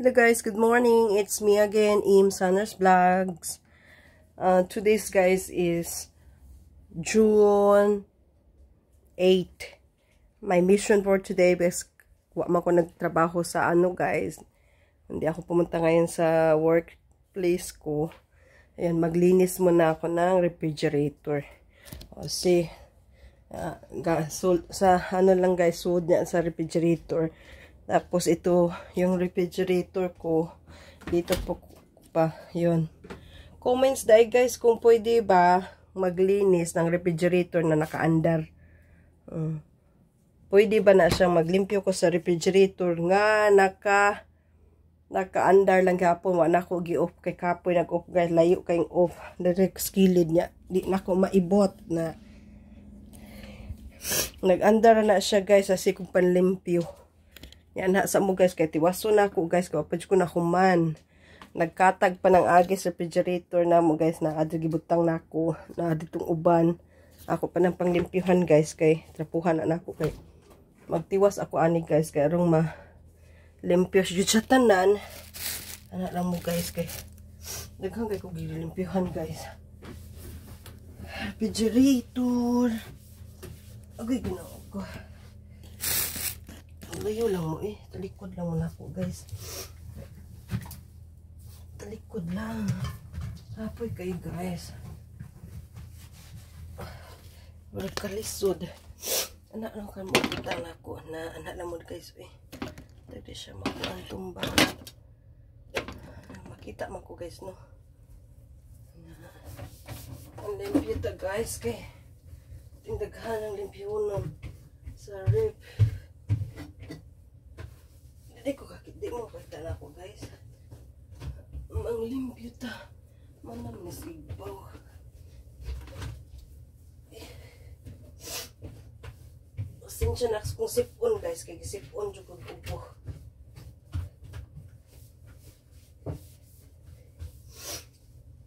Hello guys, good morning. It's me again, Im Sanders Vlogs. Uh, today's guys is June 8. My mission for today is wa man ko nagtrabaho sa ano guys. Hindi ako pumunta ngayon sa workplace ko. Ayan, maglinis muna ako ng refrigerator. Kasi uh, so, sa ano lang guys, sud niya sa refrigerator tapos ito, yung refrigerator ko. Dito po pa, yun. Comments dahil guys kung pwede ba maglinis ng refrigerator na nakaandar. Um, pwede ba na siyang maglimpyo ko sa refrigerator nga naka nakaandar lang gapon wala ko gi-off kay kapoy nag-off guys layo kayong off direct skilled niya di na ko maibot na nag-andar na siya guys kasi kung panlimpyo yan sa mo guys kay tiwaso na ako guys ko apad ko na human. Nagkatag pa ng agi sa refrigerator na mo guys na gibutang nako na ditong uban. Ako pa nang panglimpyuhan guys kay trapuhan na nako kay magtiwas ako ani guys kay arong ma limpyo jud sa tanan. Ana lang mo guys kay daghang kay ko gilimpyuhan guys. Refrigerator. Agay ginawa ko. Layo lang mo eh. Talikod lang muna ako guys. Talikod lang. Apoy kayo guys. Wala kalisod. Anak lang kan mo kita na ako. Na anak lang mo guys eh. Tadi siya makuha ang tumbang. Makita man ko guys no. Ang limpyo ta guys kay. Tingdaghan ang limpyo nun. Sa rip. Di ko kakit, di mo kakita na ako guys. Mang limpyo ta. Manam na sibaw. Sinsya na kung sipon guys, kay sipon dyan kong upo.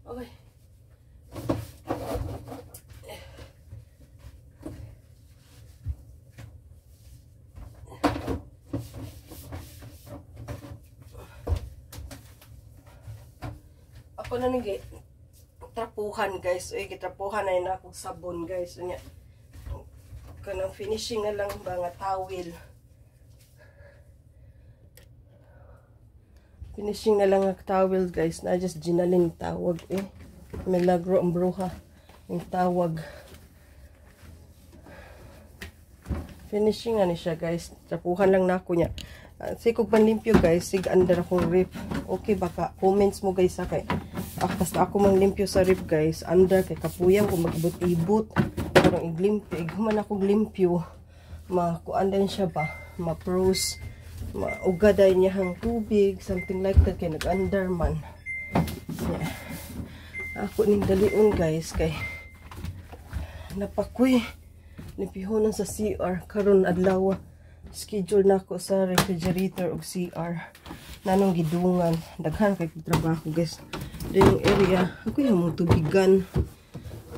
Okay. Ako na nigi trapuhan guys. Ay gitrapuhan na yun akong sabon guys. Unya. Kanang finishing na lang ba towel finishing na lang ang towel guys. Na just ginalin tawag eh. Milagro ang bruha. Yung tawag. Finishing na ni siya guys. Trapuhan lang na ako niya uh, sige kong panlimpyo guys. Sig under akong rip. Okay baka comments mo guys sa kay Ah, basta ako mang limpyo sa rip guys. Under kay kapuyang ko magbut-ibot. Parang iglimpyo. Iguman ako glimpyo. Makuan din siya ba? Ma-pros. Maugaday niya hang tubig. Something like that. Kay nag-under man. Yeah. Ako ning dalion guys. Kay napakoy. Nipihonan sa CR. Karon adlaw schedule na ako sa refrigerator og CR. Nanong gidungan. Daghan kay trabaho guys yung area. Ako yung mga tubigan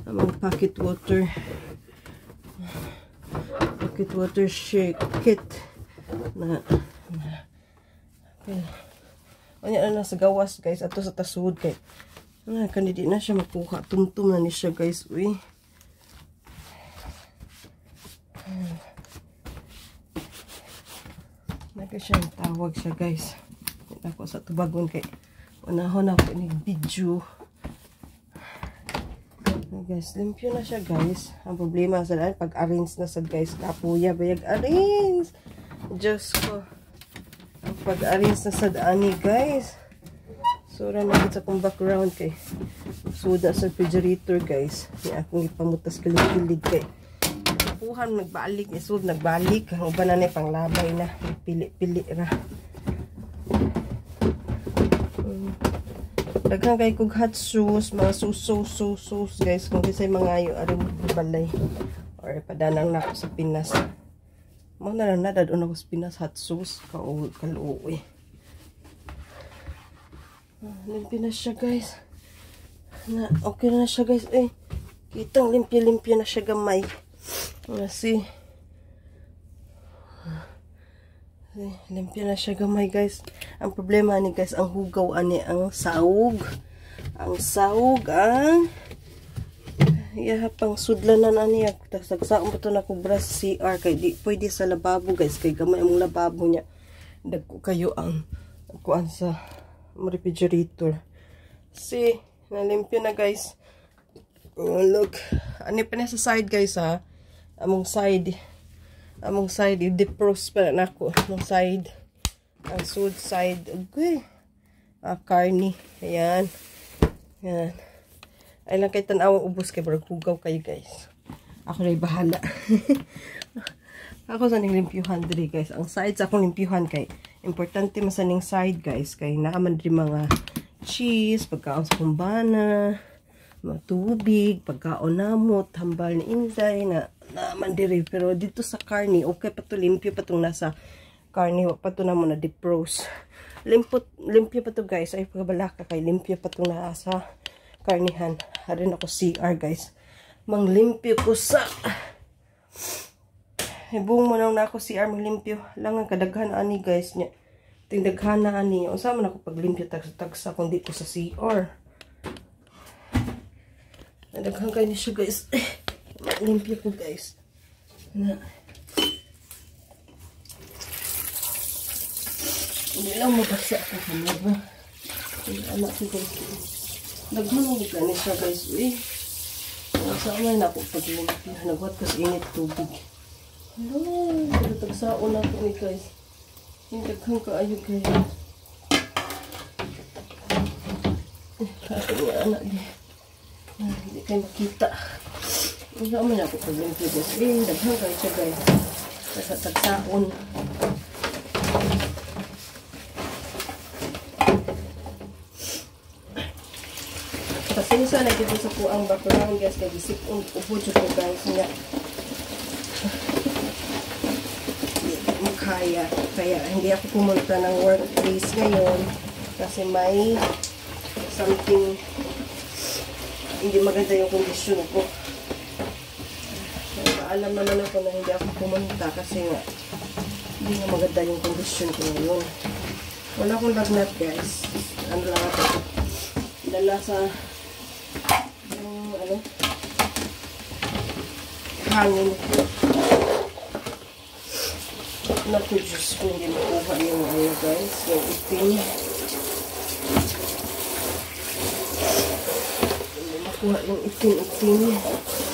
mga pocket water. Pocket water shake kit. Na, na. Okay. Anya na sa gawas guys. Ato sa tasud kay na kanidi na siya makuha. Tumtum na ni siya guys. Uy. Naka siya tawag siya guys. Ako sa tubagon kay Unahon ako ni video. guys, limpyo na siya guys. Ang problema sa dahil pag-arrange na sa guys, kapuya bayag arrange. Diyos ko. Ang pag-arrange na sa daan guys. Sura na sa kong background kay suda sa refrigerator guys. Ni akong ipamutas kilig-kilig kay. Kapuhan nagbalik. Isud nagbalik. Ang uban na ni panglabay na. Pili-pili ra. Daghang kay kog hot sauce, mga suso suso guys kung kisay mga ayo ari balay or padanang nako sa Pinas. Mo na lang nadad una ko sa Pinas hot sauce ka o kaluoy. Ah, limpyo na siya guys. Na okay na siya guys eh. Kitang limpyo-limpyo na siya gamay. Kasi Ay, limpyo na siya gamay guys. Ang problema ni guys, ang hugaw ani ang saug. Ang saug ang iya pang sudlanan ani sagsaon pa to na kubra sa CR kay di pwede sa lababo guys kay gamay ang lababo niya. Dagko kayo ang kuan sa refrigerator. See, nalimpyo na guys. Oh, look. Ani pa sa side guys ha. Among side among side i-defrost pa na ako. Among side ang sud side okay ah, karni ayan. Ayan. Ay lang kay tanawang ubos kay barag hugaw kayo guys. Ako na bahala. Ako sa ning limpyuhan diri guys. Ang side sa akong limpyuhan kay importante man sa ning side guys. Kay naaman diri mga cheese pagkaon sa kumbana mga tubig pagkaon namot hambal ni inday na naman diri pero dito sa karni okay pa to limpyo pa tong nasa wa pa to na mo na defrost limpyo limpyo pa to guys. Ay pagbalaka kay limpyo pa tong nasa karnihan. Harin ako CR guys. Mang limpyo ko sa Ibong mo na ako CR maglimpyo lang ang kadaghan ani guys nya tingdaghan na ani. Unsa man ako paglimpyo tagsa-tagsa kung di ko sa CR Nadaghan kayo ni siya guys. Limpyo ko guys. Na. Hindi lang mabasa ako kanya ba? Hindi anak ko guys. Mo ka ni siya guys. Uy. Sa may na ako paglimpyo. Nagwat kas init tubig. Hello. Tagsaon ako ni guys. Hindi daghan ka ayo guys. Ako ni anak di. Ah, hindi kayo makita. Ang naman ako pag limpyo guys. Eh, daghan kayo siya guys. Sa tagsaon. Pasensya na dito sa puang bakulang guys. Kaya gisip un ubod siya ko guys mo kaya. Kaya hindi ako pumunta ng workplace ngayon. Kasi may something hindi maganda yung kondisyon ko. Alam naman ako na hindi ako pumunta kasi nga hindi nga maganda yung kondisyon ko ngayon. Wala akong lagnat guys. Ano lang ako. Dala sa yung ano hangin ko. Naku, Diyos ko, hindi makuha yung ano guys, yung itim. makuha yung itim-itim.